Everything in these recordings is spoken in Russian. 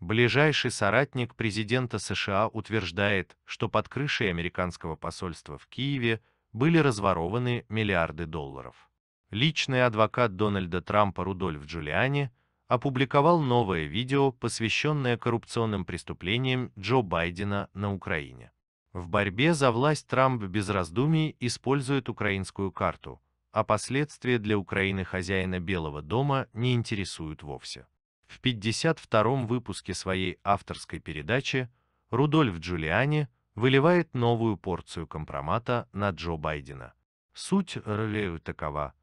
Ближайший соратник президента США утверждает, что под крышей американского посольства в Киеве были разворованы миллиарды долларов. Личный адвокат Дональда Трампа Рудольф Джулиани опубликовал новое видео, посвященное коррупционным преступлениям Джо Байдена на Украине. В борьбе за власть Трамп без раздумий использует украинскую карту, а последствия для Украины хозяина Белого дома не интересуют вовсе. В 52-м выпуске своей авторской передачи Рудольф Джулиани выливает новую порцию компромата на Джо Байдена. Суть ролею такова.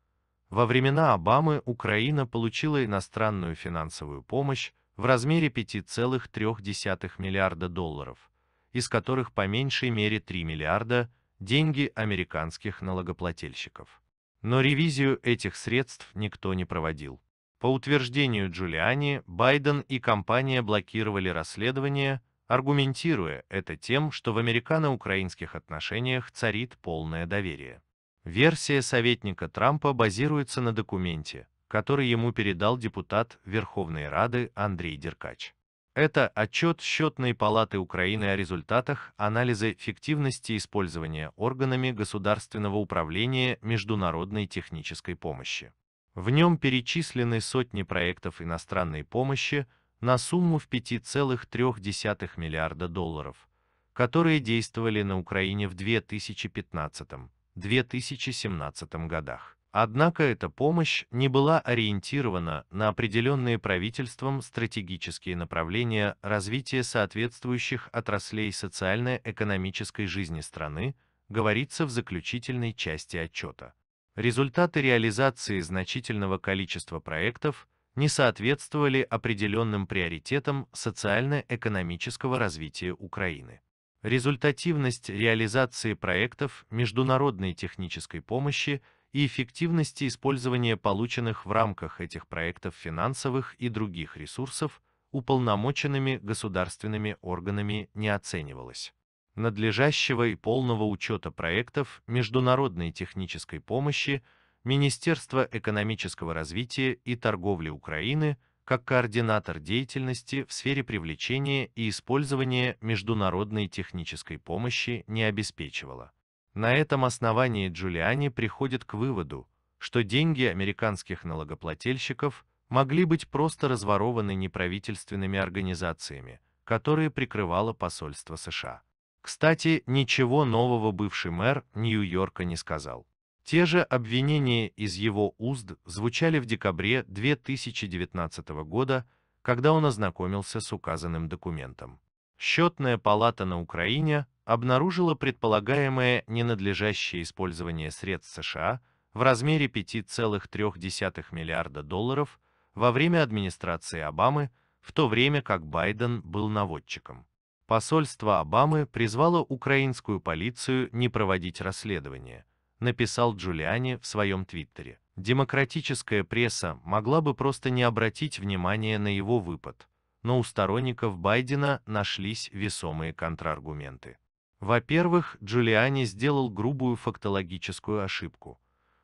Во времена Обамы Украина получила иностранную финансовую помощь в размере 5,3 миллиарда долларов, из которых по меньшей мере 3 миллиарда – деньги американских налогоплательщиков. Но ревизию этих средств никто не проводил. По утверждению Джулиани, Байден и компания блокировали расследование, аргументируя это тем, что в американо-украинских отношениях царит полное доверие. Версия советника Трампа базируется на документе, который ему передал депутат Верховной Рады Андрей Деркач. Это отчет Счетной палаты Украины о результатах анализа эффективности использования органами государственного управления международной технической помощи. В нем перечислены сотни проектов иностранной помощи на сумму в 5,3 миллиарда долларов, которые действовали на Украине в 2015-2017 годах. Однако эта помощь не была ориентирована на определенные правительством стратегические направления развития соответствующих отраслей социально-экономической жизни страны, говорится в заключительной части отчета. Результаты реализации значительного количества проектов не соответствовали определенным приоритетам социально-экономического развития Украины. Результативность реализации проектов международной технической помощи – и эффективности использования полученных в рамках этих проектов финансовых и других ресурсов уполномоченными государственными органами не оценивалось. Надлежащего и полного учета проектов международной технической помощи Министерство экономического развития и торговли Украины как координатор деятельности в сфере привлечения и использования международной технической помощи не обеспечивало. На этом основании Джулиани приходит к выводу, что деньги американских налогоплательщиков могли быть просто разворованы неправительственными организациями, которые прикрывало посольство США. Кстати, ничего нового бывший мэр Нью-Йорка не сказал. Те же обвинения из его уст звучали в декабре 2019 года, когда он ознакомился с указанным документом. Счетная палата на Украине обнаружила предполагаемое ненадлежащее использование средств США в размере 5,3 миллиарда долларов во время администрации Обамы, в то время как Байден был наводчиком. Посольство Обамы призвало украинскую полицию не проводить расследование, написал Джулиани в своем твиттере. Демократическая пресса могла бы просто не обратить внимания на его выпад, но у сторонников Байдена нашлись весомые контраргументы. Во-первых, Джулиани сделал грубую фактологическую ошибку.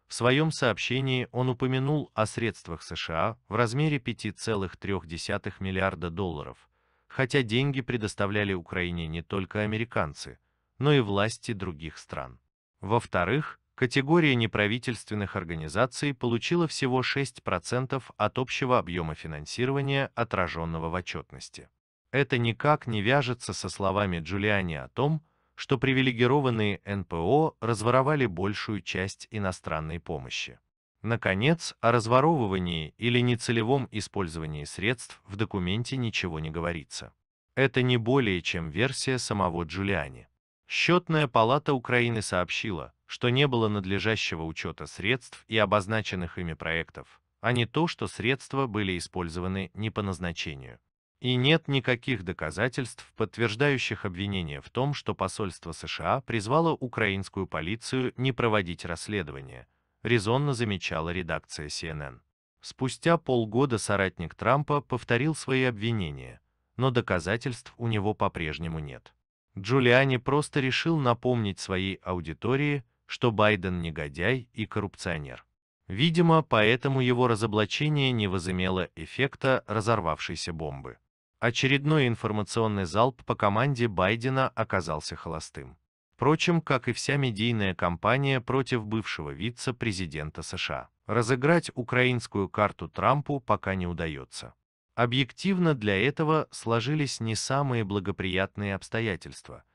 В своем сообщении он упомянул о средствах США в размере 5,3 миллиарда долларов, хотя деньги предоставляли Украине не только американцы, но и власти других стран. Во-вторых, категория неправительственных организаций получила всего 6% от общего объема финансирования, отраженного в отчетности. Это никак не вяжется со словами Джулиани о том, что привилегированные НПО разворовали большую часть иностранной помощи. Наконец, о разворовывании или нецелевом использовании средств в документе ничего не говорится. Это не более чем версия самого Джулиани. Счетная палата Украины сообщила, что не было надлежащего учета средств и обозначенных ими проектов, а не то, что средства были использованы не по назначению. И нет никаких доказательств, подтверждающих обвинение в том, что посольство США призвало украинскую полицию не проводить расследование, резонно замечала редакция CNN. Спустя полгода соратник Трампа повторил свои обвинения, но доказательств у него по-прежнему нет. Джулиани просто решил напомнить своей аудитории, что Байден негодяй и коррупционер. Видимо, поэтому его разоблачение не возымело эффекта разорвавшейся бомбы. Очередной информационный залп по команде Байдена оказался холостым. Впрочем, как и вся медийная кампания против бывшего вице-президента США. Разыграть украинскую карту Трампу пока не удается. Объективно для этого сложились не самые благоприятные обстоятельства.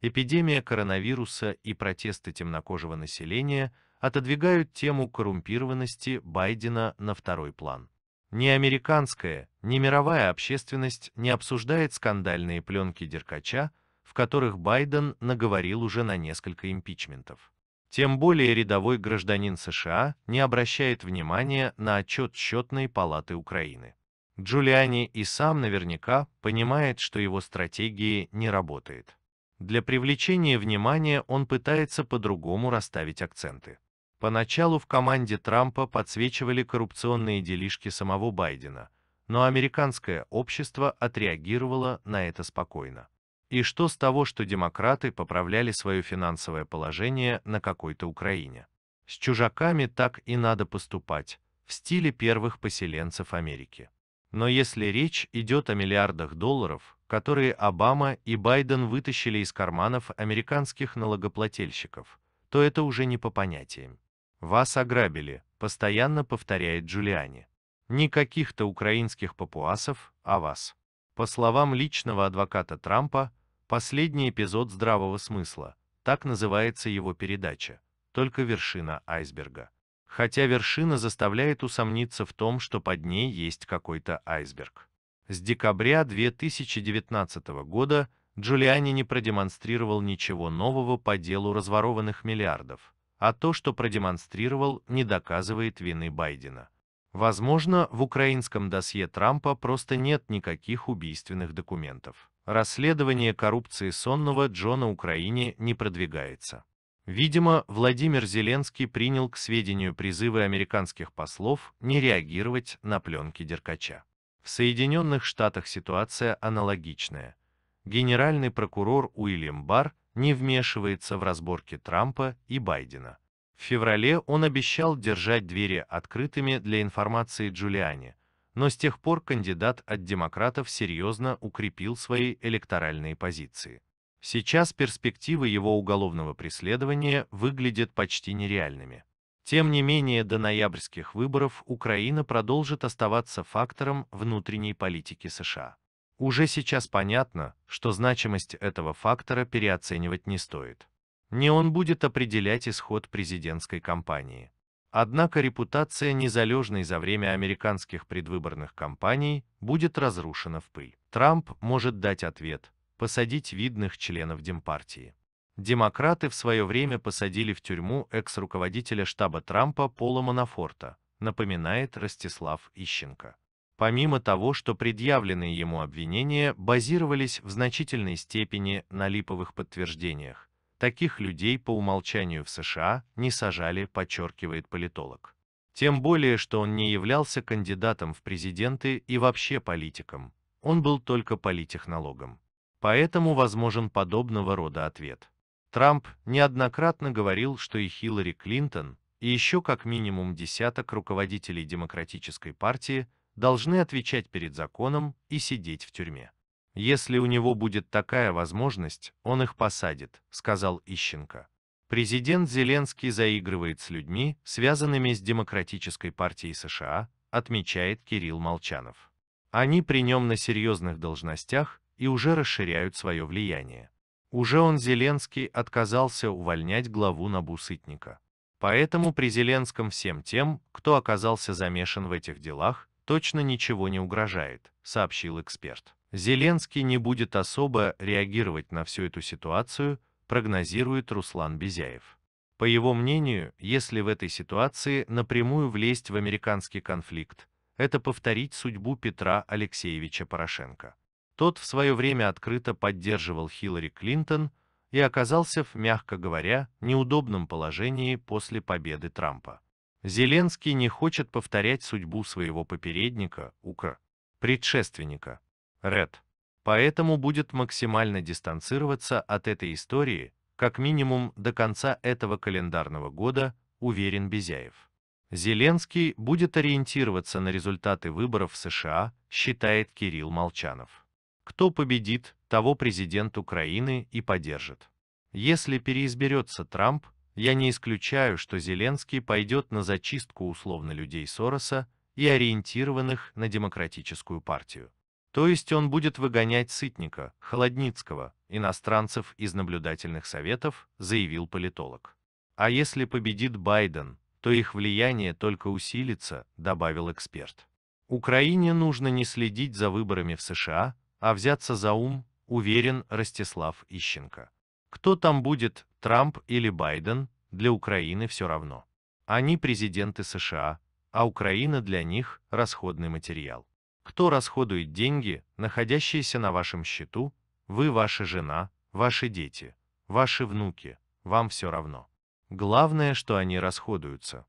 Эпидемия коронавируса и протесты темнокожего населения отодвигают тему коррумпированности Байдена на второй план. Ни американская, ни мировая общественность не обсуждает скандальные пленки Деркача, в которых Байден наговорил уже на несколько импичментов. Тем более рядовой гражданин США не обращает внимания на отчет Счетной палаты Украины. Джулиани и сам наверняка понимает, что его стратегии не работает. Для привлечения внимания он пытается по-другому расставить акценты. Поначалу в команде Трампа подсвечивали коррупционные делишки самого Байдена, но американское общество отреагировало на это спокойно. И что с того, что демократы поправляли свое финансовое положение на какой-то Украине? С чужаками так и надо поступать, в стиле первых поселенцев Америки. Но если речь идет о миллиардах долларов, которые Обама и Байден вытащили из карманов американских налогоплательщиков, то это уже не по понятиям. «Вас ограбили», — постоянно повторяет Джулиани. Не каких-то украинских папуасов, а вас. По словам личного адвоката Трампа, Последний эпизод здравого смысла, так называется его передача, только вершина айсберга. Хотя вершина заставляет усомниться в том, что под ней есть какой-то айсберг. С декабря 2019 года Джулиани не продемонстрировал ничего нового по делу разворованных миллиардов, а то, что продемонстрировал, не доказывает вины Байдена. Возможно, в украинском досье Трампа просто нет никаких убийственных документов. Расследование коррупции сонного Джона Украине не продвигается. Видимо, Владимир Зеленский принял к сведению призывы американских послов не реагировать на пленки Деркача. В Соединенных Штатах ситуация аналогичная. Генеральный прокурор Уильям Барр не вмешивается в разборки Трампа и Байдена. В феврале он обещал держать двери открытыми для информации Джулиани, но с тех пор кандидат от демократов серьезно укрепил свои электоральные позиции. Сейчас перспективы его уголовного преследования выглядят почти нереальными. Тем не менее, до ноябрьских выборов Украина продолжит оставаться фактором внутренней политики США. Уже сейчас понятно, что значимость этого фактора переоценивать не стоит. Не он будет определять исход президентской кампании. Однако репутация незалежной за время американских предвыборных кампаний будет разрушена в пыль. Трамп может дать ответ, посадить видных членов Демпартии. Демократы в свое время посадили в тюрьму экс-руководителя штаба Трампа Пола Манафорта, напоминает Ростислав Ищенко. Помимо того, что предъявленные ему обвинения базировались в значительной степени на липовых подтверждениях, Таких людей по умолчанию в США не сажали, подчеркивает политолог. Тем более, что он не являлся кандидатом в президенты и вообще политиком. Он был только политехнологом. Поэтому возможен подобного рода ответ. Трамп неоднократно говорил, что и Хиллари Клинтон, и еще как минимум десяток руководителей Демократической партии должны отвечать перед законом и сидеть в тюрьме. Если у него будет такая возможность, он их посадит, сказал Ищенко. Президент Зеленский заигрывает с людьми, связанными с Демократической партией США, отмечает Кирилл Молчанов. Они при нем на серьезных должностях и уже расширяют свое влияние. Уже он, Зеленский, отказался увольнять главу Набусытника. Поэтому при Зеленском всем тем, кто оказался замешан в этих делах, точно ничего не угрожает, сообщил эксперт. Зеленский не будет особо реагировать на всю эту ситуацию, прогнозирует Руслан Безяев. По его мнению, если в этой ситуации напрямую влезть в американский конфликт, это повторить судьбу Петра Алексеевича Порошенко. Тот в свое время открыто поддерживал Хиллари Клинтон и оказался в, мягко говоря, неудобном положении после победы Трампа. Зеленский не хочет повторять судьбу своего попередника, УК, предшественника, Ред. Поэтому будет максимально дистанцироваться от этой истории, как минимум до конца этого календарного года, уверен Безяев. Зеленский будет ориентироваться на результаты выборов в США, считает Кирилл Молчанов. Кто победит, того президент Украины и поддержит. Если переизберется Трамп, я не исключаю, что Зеленский пойдет на зачистку условно людей Сороса и ориентированных на демократическую партию. То есть он будет выгонять Сытника, Холодницкого, иностранцев из наблюдательных советов, заявил политолог. А если победит Байден, то их влияние только усилится, добавил эксперт. Украине нужно не следить за выборами в США, а взяться за ум, уверен Ростислав Ищенко. Кто там будет, Трамп или Байден, для Украины все равно. Они президенты США, а Украина для них – расходный материал. Кто расходует деньги, находящиеся на вашем счету, вы, ваша жена, ваши дети, ваши внуки, вам все равно. Главное, что они расходуются.